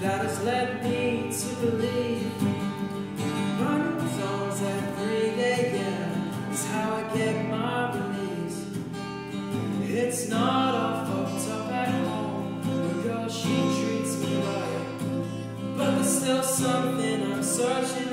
that has led me to believe Burning songs every day, yeah, is how I get my release. It's not all fucked up at home, the girl she treats me right, but there's still something I'm searching.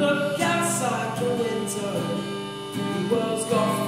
look outside the window, the world's gone.